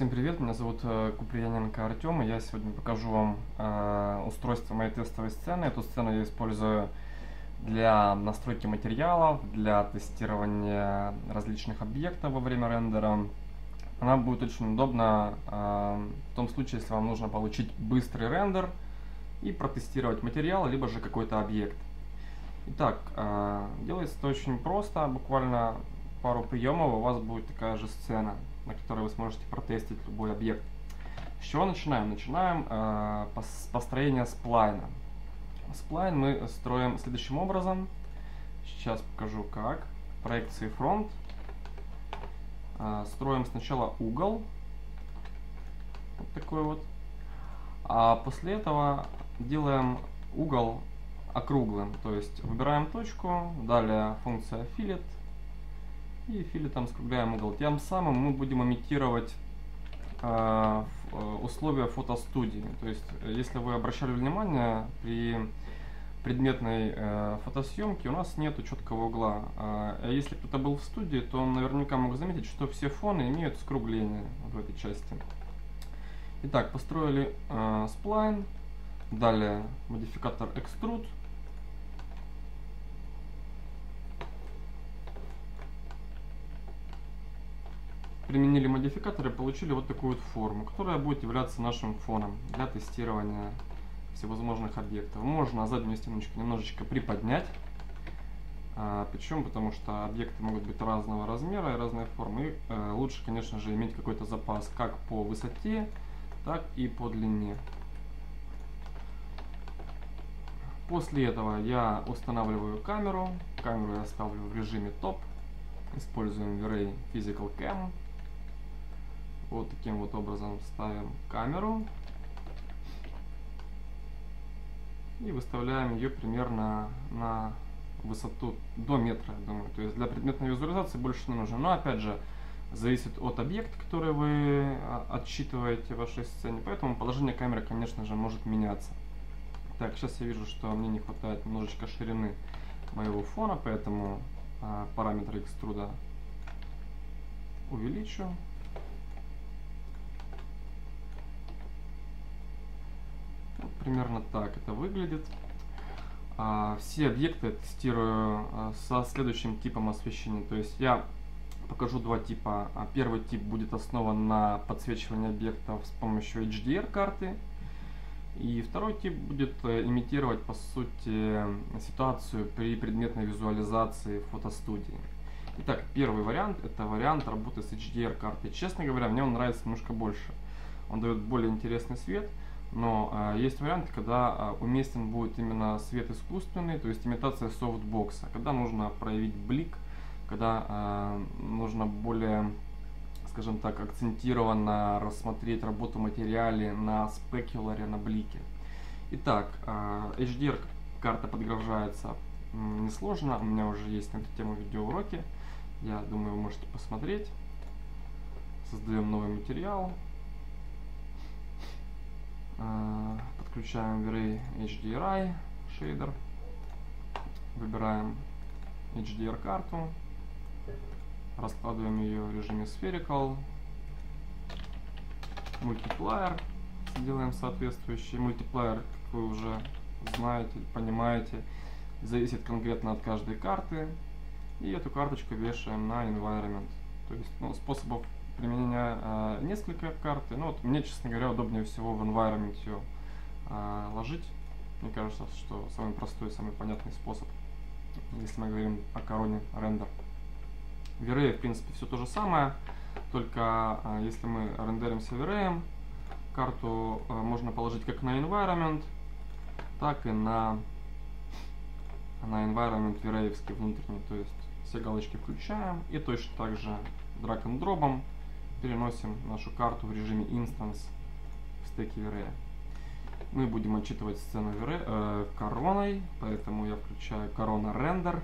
Всем привет, меня зовут э, Куприяненко Артем, и я сегодня покажу вам э, устройство моей тестовой сцены. Эту сцену я использую для настройки материалов, для тестирования различных объектов во время рендера. Она будет очень удобна э, в том случае, если вам нужно получить быстрый рендер и протестировать материал, либо же какой-то объект. Итак, э, делается это очень просто, буквально пару приемов, у вас будет такая же сцена на которой вы сможете протестить любой объект. С чего начинаем? Начинаем э, с построения сплайна. Сплайн мы строим следующим образом. Сейчас покажу как. Проекции фронт. Э, строим сначала угол. Вот такой вот. А после этого делаем угол округлым. То есть выбираем точку, далее функция fillet, и филетом скругляем угол. Тем самым мы будем имитировать э, э, условия фотостудии. То есть, если вы обращали внимание, при предметной э, фотосъемке у нас нет четкого угла. А если кто-то был в студии, то он наверняка мог заметить, что все фоны имеют скругление в этой части. Итак, построили э, сплайн, далее модификатор extrude, применили модификатор и получили вот такую вот форму, которая будет являться нашим фоном для тестирования всевозможных объектов. Можно заднюю стеночку немножечко приподнять. А, почему? Потому что объекты могут быть разного размера и разной формы. И, э, лучше, конечно же, иметь какой-то запас как по высоте, так и по длине. После этого я устанавливаю камеру. Камеру я ставлю в режиме топ. Используем V-Ray Physical Cam. Вот таким вот образом ставим камеру. И выставляем ее примерно на высоту до метра, я думаю. То есть для предметной визуализации больше не нужно. Но опять же, зависит от объекта, который вы а, отсчитываете в вашей сцене. Поэтому положение камеры, конечно же, может меняться. Так, сейчас я вижу, что мне не хватает немножечко ширины моего фона, поэтому а, параметры экструда увеличу. Примерно так это выглядит. А, все объекты я тестирую а, со следующим типом освещения. То есть я покажу два типа. А, первый тип будет основан на подсвечивании объектов с помощью HDR карты. И второй тип будет э, имитировать, по сути, ситуацию при предметной визуализации в фотостудии. Итак, первый вариант – это вариант работы с HDR картой. Честно говоря, мне он нравится немножко больше. Он дает более интересный свет – но э, есть вариант, когда э, уместен будет именно свет искусственный, то есть имитация софтбокса, когда нужно проявить блик, когда э, нужно более, скажем так, акцентированно рассмотреть работу материале на спекуларе, на блике. Итак, э, HDR карта подгружается несложно, у меня уже есть на эту тему видеоуроки, я думаю, вы можете посмотреть. Создаем новый материал, подключаем V-Ray HDRI шейдер. Выбираем HDR карту. Раскладываем ее в режиме Spherical. Мультиплеер. Делаем соответствующий мультиплеер, как вы уже знаете, понимаете, зависит конкретно от каждой карты. И эту карточку вешаем на environment. То есть ну, способов применения э, несколько карт. Ну вот мне, честно говоря, удобнее всего в environment ее э, ложить. Мне кажется, что самый простой, самый понятный способ, если мы говорим о короне рендер. В V-Ray, в принципе, все то же самое, только э, если мы рендеримся V-Ray, карту э, можно положить как на environment, так и на, на environment V-Ray внутренний, то есть все галочки включаем и точно так же drag and дробом переносим нашу карту в режиме instance в стеке V-Ray. Мы будем отчитывать сцену V-Ray, э, короной, поэтому я включаю корона рендер.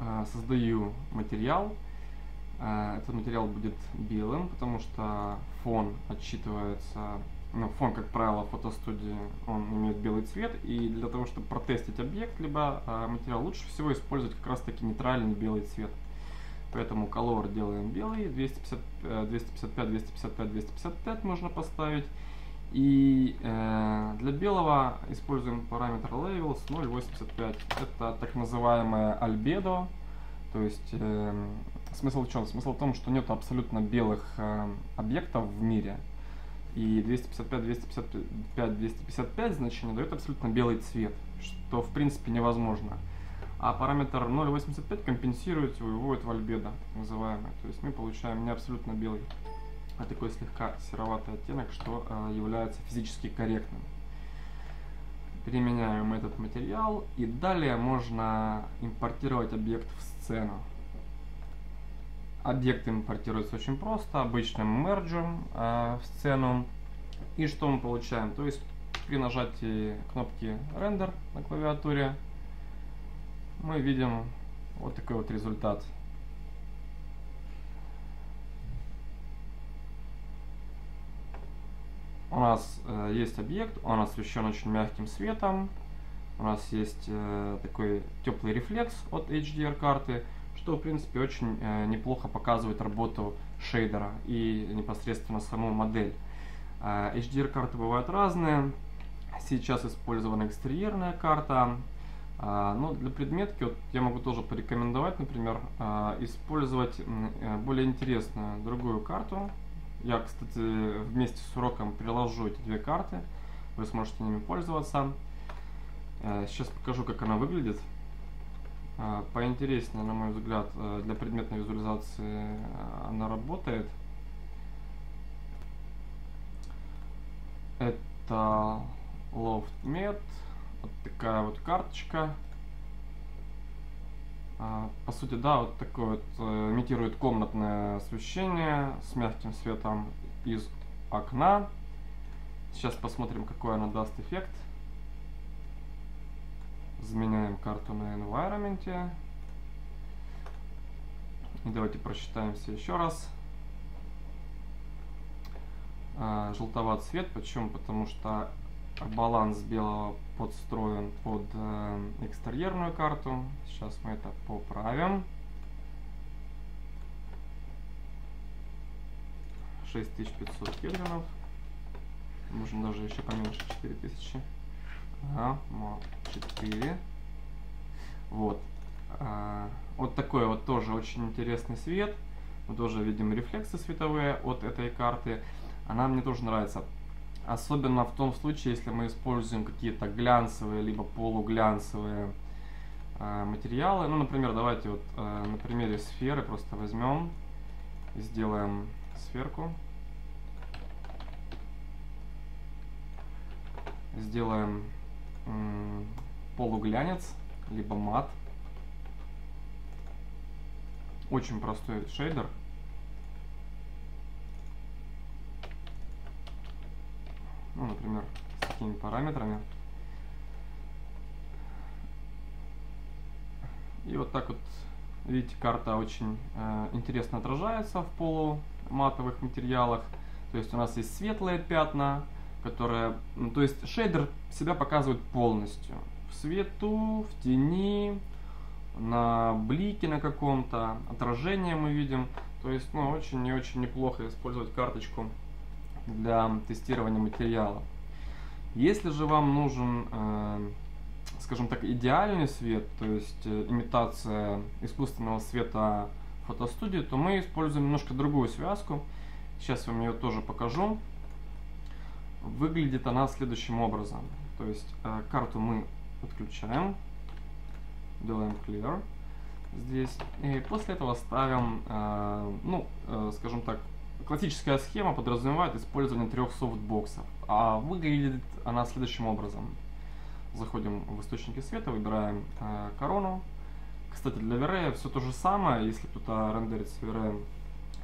Э, создаю материал. Э, этот материал будет белым, потому что фон отсчитывается ну, фон, как правило, фотостудии, он имеет белый цвет, и для того, чтобы протестить объект, либо э, материал, лучше всего использовать как раз таки нейтральный белый цвет. Поэтому color делаем белый, 250, 255, 255, 255 можно поставить. И э, для белого используем параметр levels 0.85. Это так называемое альбедо. То есть э, смысл в чем? Смысл в том, что нет абсолютно белых э, объектов в мире. И 255, 255, 255 значение дает абсолютно белый цвет, что в принципе невозможно. А параметр 0.85 компенсирует его, в альбедо, так называемый. То есть мы получаем не абсолютно белый а такой слегка сероватый оттенок, что э, является физически корректным. Применяем этот материал и далее можно импортировать объект в сцену. Объект импортируется очень просто, обычным мерджем э, в сцену. И что мы получаем? То есть при нажатии кнопки рендер на клавиатуре мы видим вот такой вот результат. У нас э, есть объект, он освещен очень мягким светом. У нас есть э, такой теплый рефлекс от HDR карты, что в принципе очень э, неплохо показывает работу шейдера и непосредственно саму модель. Э, HDR карты бывают разные. Сейчас использована экстерьерная карта. Э, но для предметки вот, я могу тоже порекомендовать, например, э, использовать э, более интересную другую карту я, кстати, вместе с уроком приложу эти две карты. Вы сможете ними пользоваться. Э, сейчас покажу, как она выглядит. Э, поинтереснее, на мой взгляд, э, для предметной визуализации она работает. Это LoftMed. Вот такая вот карточка. По сути, да, вот такое вот э, имитирует комнатное освещение с мягким светом из окна. Сейчас посмотрим, какой она даст эффект. Заменяем карту на environment. И давайте просчитаем все еще раз. А, желтоват цвет, почему? Потому что баланс белого подстроен под э, экстерьерную карту. Сейчас мы это поправим. 6500 кельвинов. Можно даже еще поменьше 4000. Ага, 4. Вот. А, вот такой вот тоже очень интересный свет. Мы тоже видим рефлексы световые от этой карты. Она мне тоже нравится. Особенно в том случае, если мы используем какие-то глянцевые, либо полуглянцевые э, материалы. Ну, например, давайте вот э, на примере сферы просто возьмем и сделаем сферку. Сделаем полуглянец, либо мат. Очень простой шейдер. ну, например, с такими параметрами. И вот так вот, видите, карта очень э, интересно отражается в полуматовых материалах. То есть у нас есть светлые пятна, которые, ну, то есть шейдер себя показывает полностью. В свету, в тени, на блике на каком-то, отражение мы видим. То есть, ну, очень и очень неплохо использовать карточку для тестирования материала. Если же вам нужен, э, скажем так, идеальный свет, то есть э, имитация искусственного света фотостудии, то мы используем немножко другую связку. Сейчас я вам ее тоже покажу. Выглядит она следующим образом. То есть э, карту мы отключаем, делаем clear здесь, и после этого ставим, ну, скажем так, Классическая схема подразумевает использование трех софтбоксов, а выглядит она следующим образом. Заходим в источники света, выбираем э, корону. Кстати, для V-Ray все то же самое, если кто-то рендерит с V-Ray,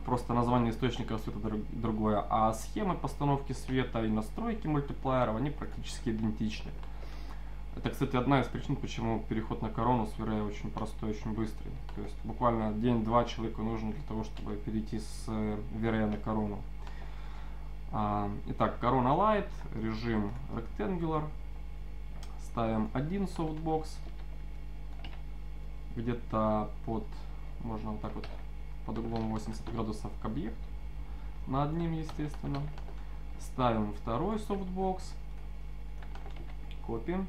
просто название источника света другое, а схемы постановки света и настройки мультиплееров, они практически идентичны. Это, кстати, одна из причин, почему переход на корону с Вирея очень простой, очень быстрый. То есть буквально день-два человеку нужно для того, чтобы перейти с Вирея на корону. А, итак, корона Light, режим Rectangular. Ставим один софтбокс. Где-то под, можно вот так вот под углом 80 градусов к объекту. Над ним, естественно. Ставим второй софтбокс. Copy.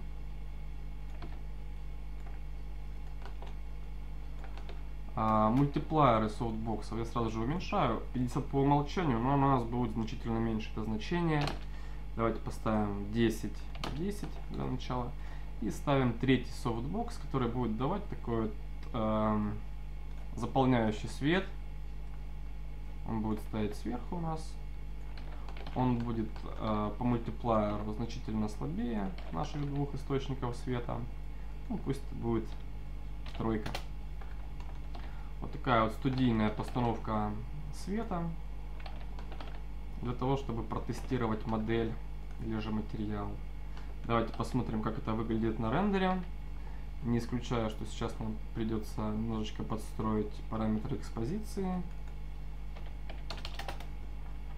А, мультиплееры софтбоксов я сразу же уменьшаю. 50 по умолчанию, но у нас будет значительно меньше это значение. Давайте поставим 10, 10 для начала. И ставим третий софтбокс, который будет давать такой вот э, заполняющий свет. Он будет стоять сверху у нас. Он будет э, по мультиплееру значительно слабее наших двух источников света. Ну, пусть будет тройка. Вот такая вот студийная постановка света для того, чтобы протестировать модель или же материал. Давайте посмотрим, как это выглядит на рендере. Не исключаю, что сейчас нам придется немножечко подстроить параметры экспозиции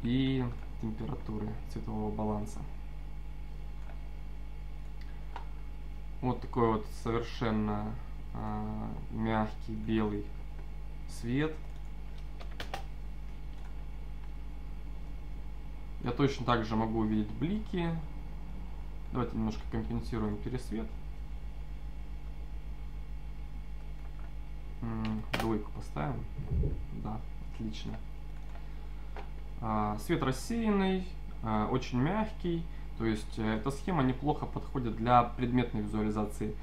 и температуры цветового баланса. Вот такой вот совершенно э, мягкий белый свет. Я точно так же могу увидеть блики. Давайте немножко компенсируем пересвет. Двойку поставим. Да, отлично. А, свет рассеянный, а, очень мягкий. То есть э, эта схема неплохо подходит для предметной визуализации.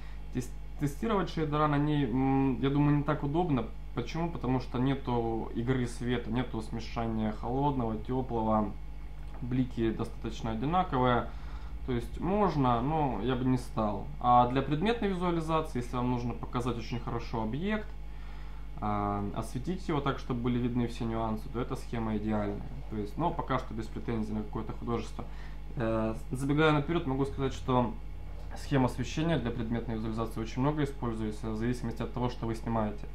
Тестировать шейдера на ней, я думаю, не так удобно, Почему? Потому что нету игры света, нету смешания холодного, теплого, блики достаточно одинаковые. То есть можно, но я бы не стал. А для предметной визуализации, если вам нужно показать очень хорошо объект, осветить его так, чтобы были видны все нюансы, то эта схема идеальная. То есть, но пока что без претензий на какое-то художество. Э, забегая наперед, могу сказать, что схема освещения для предметной визуализации очень много используется, в зависимости от того, что вы снимаете.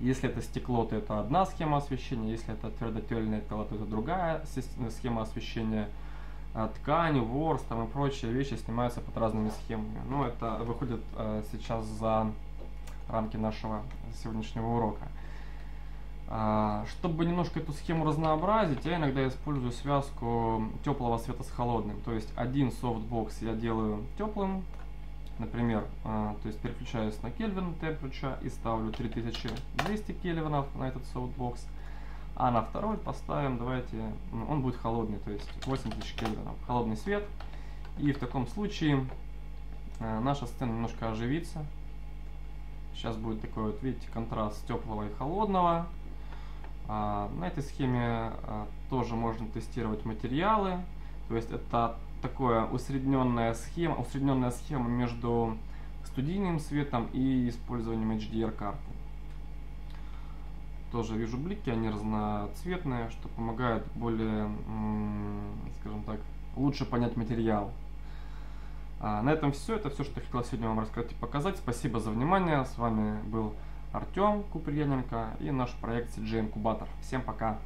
Если это стекло, то это одна схема освещения, если это твердотельное тело, то это другая схема освещения. А ткань, ворс там и прочие вещи снимаются под разными схемами. Ну, это выходит э, сейчас за рамки нашего сегодняшнего урока. А, чтобы немножко эту схему разнообразить, я иногда использую связку теплого света с холодным. То есть один софтбокс я делаю теплым, Например, а, то есть переключаюсь на Kelvin temperature и ставлю 3200 кельвинов на этот софтбокс. А на второй поставим, давайте, ну, он будет холодный, то есть 8000 кельвинов. Холодный свет. И в таком случае а, наша сцена немножко оживится. Сейчас будет такой вот, видите, контраст теплого и холодного. А, на этой схеме тоже можно тестировать материалы. То есть это такое усредненная схема, усредненная схема между студийным светом и использованием HDR карты. Тоже вижу блики, они разноцветные, что помогает более, скажем так, лучше понять материал. А, на этом все. Это все, что я хотел сегодня вам рассказать и показать. Спасибо за внимание. С вами был Артем Куприяненко и наш проект CG Инкубатор. Всем пока!